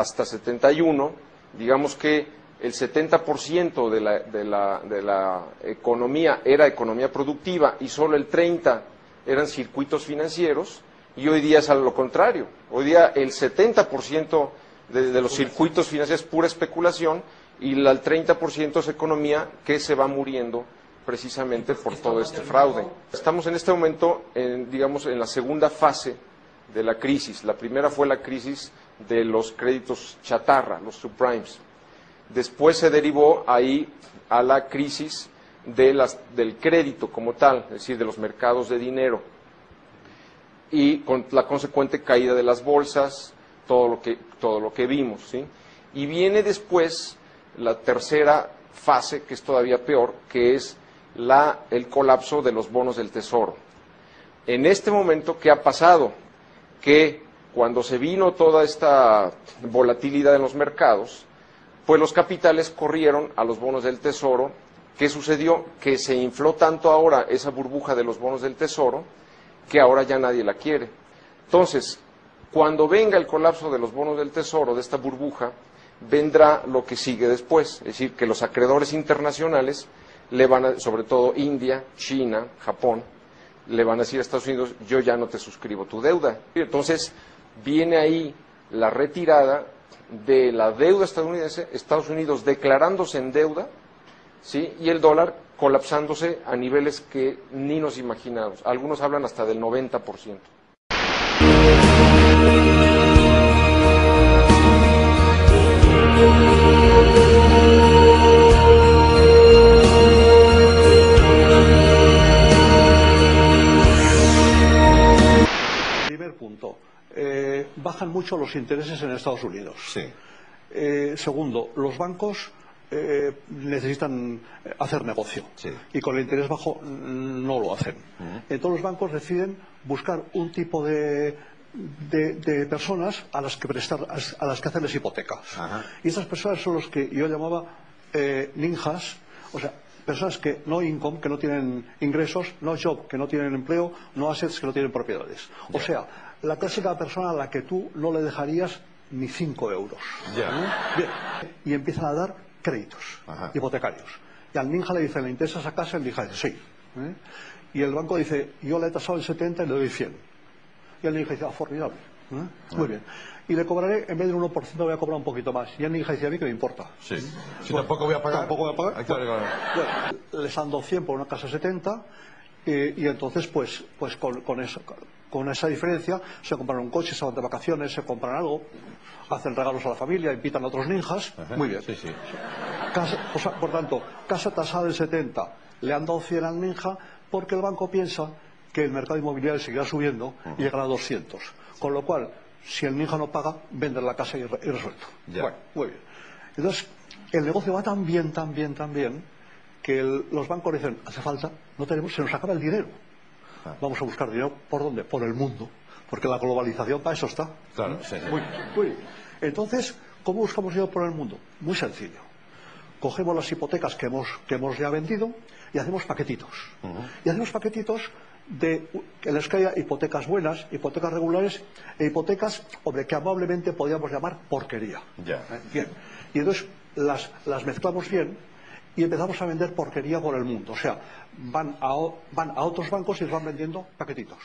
hasta 71, digamos que el 70% de la, de, la, de la economía era economía productiva y solo el 30% eran circuitos financieros, y hoy día es a lo contrario. Hoy día el 70% de, de los circuitos financieros es pura especulación y el 30% es economía que se va muriendo precisamente por todo este fraude. Estamos en este momento, en, digamos, en la segunda fase de la crisis. La primera fue la crisis de los créditos chatarra, los subprimes. Después se derivó ahí a la crisis del crédito como tal, es decir, de los mercados de dinero. Y con la consecuente caída de las bolsas, todo lo que, todo lo que vimos. ¿sí? Y viene después la tercera fase, que es todavía peor, que es la, el colapso de los bonos del tesoro. En este momento, ¿qué ha pasado? Que cuando se vino toda esta volatilidad en los mercados, pues los capitales corrieron a los bonos del tesoro. ¿Qué sucedió? Que se infló tanto ahora esa burbuja de los bonos del tesoro que ahora ya nadie la quiere. Entonces, cuando venga el colapso de los bonos del tesoro, de esta burbuja, vendrá lo que sigue después, es decir, que los acreedores internacionales le van a, sobre todo India, China, Japón, le van a decir a Estados Unidos, yo ya no te suscribo tu deuda. Entonces, viene ahí la retirada de la deuda estadounidense, Estados Unidos declarándose en deuda, ¿sí? y el dólar colapsándose a niveles que ni nos imaginamos. Algunos hablan hasta del 90%. Mucho los intereses en Estados Unidos. Sí. Eh, segundo, los bancos eh, necesitan hacer negocio Sí. y con el interés bajo mm, no lo hacen. Entonces los bancos deciden buscar un tipo de, de, de personas a las que prestar, a las que hacerles hipotecas. Ajá. Y estas personas son los que yo llamaba eh, ninjas, o sea, personas que no income, que no tienen ingresos, no job, que no tienen empleo, no assets, que no tienen propiedades. O sea, la clásica persona a la que tú no le dejarías ni cinco euros. Ya. Bien. Y empiezan a dar créditos Ajá. hipotecarios. Y al ninja le dice, ¿le interesa esa casa? El ninja dice, sí. ¿eh? Y el banco dice, yo le he tasado el 70 y le doy 100. Y el ninja dice, ah, formidable. ¿eh? Muy bien. Y le cobraré, en vez del 1%, voy a cobrar un poquito más. Y el ninja dice, a mí que me importa. Sí. Si tampoco voy a pagar. Tampoco voy a pagar. Hay que. Bueno, les han dado 100 por una casa 70 eh, y entonces pues, pues con, con eso, con esa diferencia se compran un coche, se van de vacaciones, se compran algo, hacen regalos a la familia, invitan a otros ninjas. Ajá. Muy bien. Sí, sí. Casa- o sea, por tanto, casa tasada del 70, le han dado 100 al ninja porque el banco piensa que el mercado inmobiliario seguirá subiendo y llegará a 200. Con lo cual, si el ninja no paga, venden la casa y, re- y resuelto. Ya. Bueno, muy bien. Entonces, el negocio va tan bien, tan bien, tan bien, que el- los bancos dicen, hace falta, no tenemos, se nos acaba el dinero. Ah. Vamos a buscar dinero, ¿por dónde? Por el mundo. Porque la globalización para eso está. Claro, sí, sí. Muy, muy bien. Entonces, ¿cómo buscamos dinero por el mundo? Muy sencillo. Cogemos las hipotecas que hemos, que hemos ya vendido y hacemos paquetitos. Y hacemos paquetitos de que les caiga hipotecas buenas, hipotecas regulares e hipotecas, hombre, que amablemente podríamos llamar porquería. Ya. ¿Eh? Bien. Y entonces las, las mezclamos bien y empezamos a vender porquería por el mundo. O sea, van a, van a otros bancos y les van vendiendo paquetitos.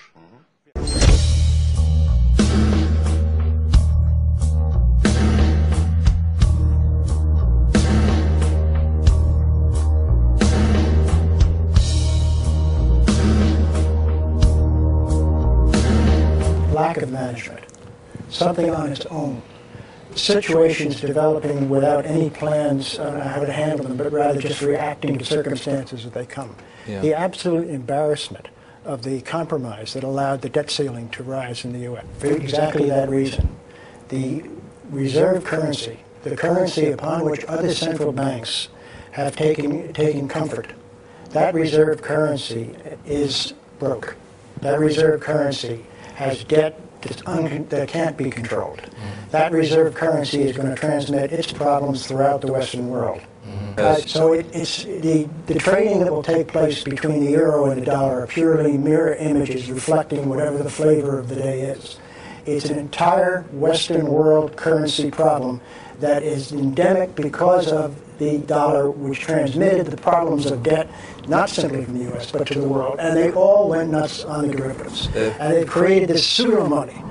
Management, something on its own, situations developing without any plans on how to handle them, but rather just reacting to circumstances as they come. Yeah. The absolute embarrassment of the compromise that allowed the debt ceiling to rise in the U.S. For exactly that reason, the reserve currency, the currency upon which other central banks have taken, taken comfort, that reserve currency is broke. That reserve currency has debt that can't be controlled. That reserve currency is going to transmit its problems throughout the Western world. Uh, so it, it's the, the trading that will take place between the euro and the dollar are purely mirror images reflecting whatever the flavor of the day is. It's an entire Western world currency problem that is endemic because of the dollar, which transmitted the problems of debt not simply from the U.S. but to the world. And they all went nuts on the derivatives. And they created this pseudo money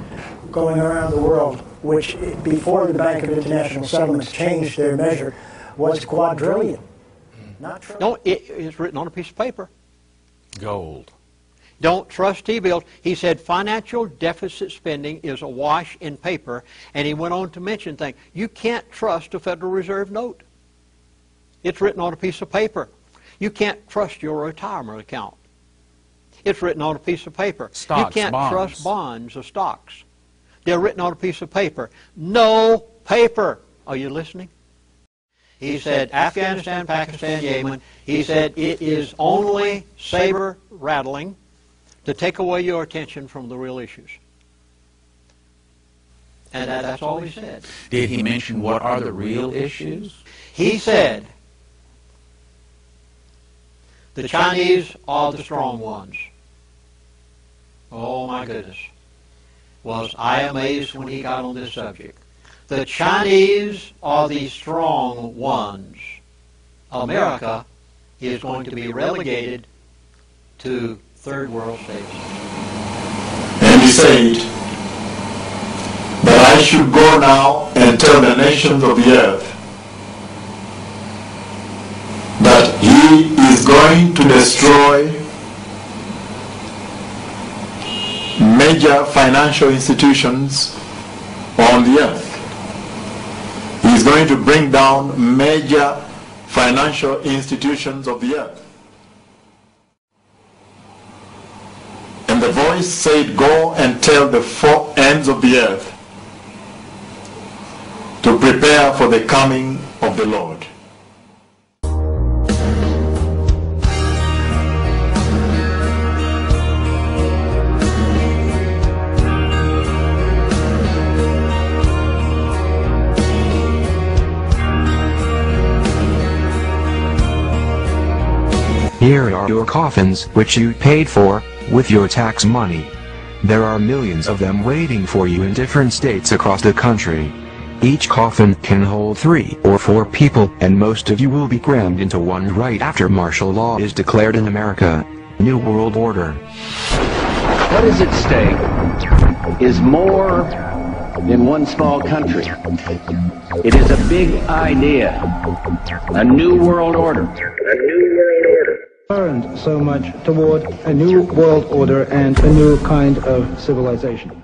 going around the world, which before the Bank of International Settlements changed their measure, was quadrillion, hmm. not trillion. No, it is written on a piece of paper. Gold. Don't trust T-bills. He said financial deficit spending is a wash in paper, and he went on to mention things. You can't trust a Federal Reserve note. It's written on a piece of paper. You can't trust your retirement account. It's written on a piece of paper. Stocks, you can't bonds. trust bonds or stocks. They're written on a piece of paper. No paper. Are you listening? He said Afghanistan, Pakistan, Yemen. He said it is only saber rattling to take away your attention from the real issues. And that, that's all he said. Did he mention what are the real issues? He said the Chinese are the strong ones. Oh my goodness. Was I amazed when he got on this subject. The Chinese are the strong ones. America is going to be relegated to third world states. And he said that I should go now and tell the nations of the earth that he is going to destroy major financial institutions on the earth. He is going to bring down major financial institutions of the earth. And the voice said, Go and tell the four ends of the earth to prepare for the coming of the Lord. Here are your coffins, which you paid for, with your tax money. There are millions of them waiting for you in different states across the country. Each coffin can hold three or four people, and most of you will be crammed into one right after martial law is declared in America. New World Order. What is at stake is more than one small country. It is a big idea, a new world order. Turned so much toward a new world order and a new kind of civilization.